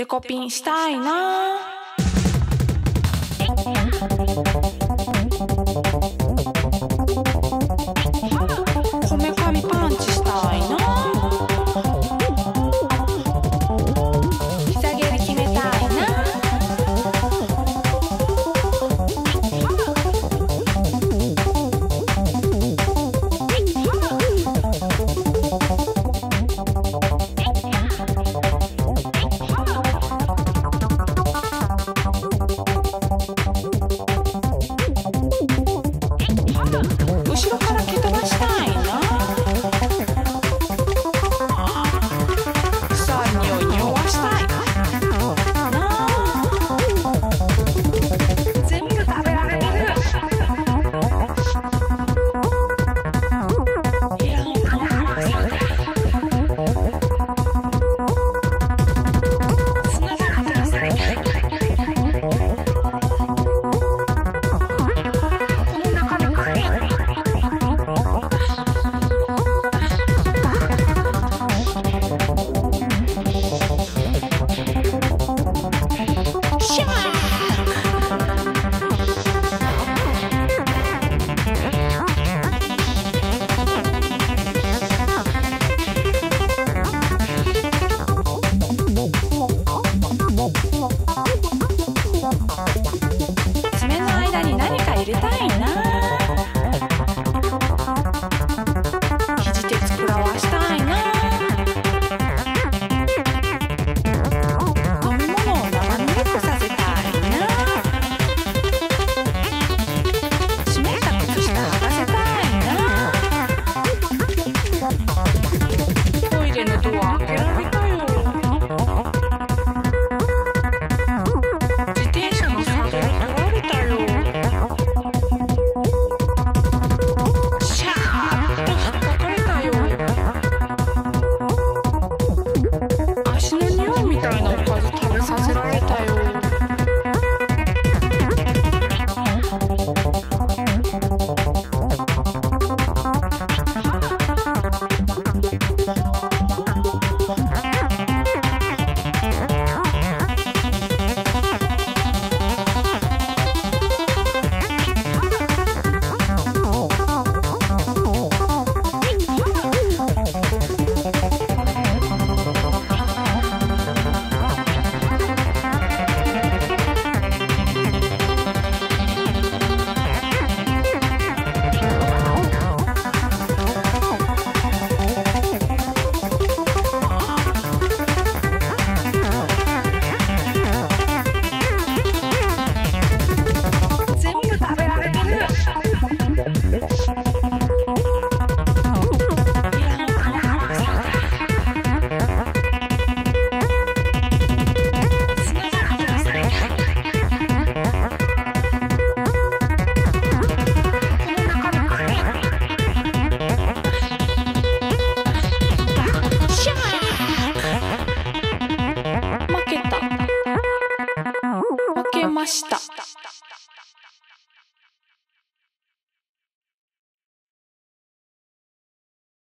デコピンしたいな。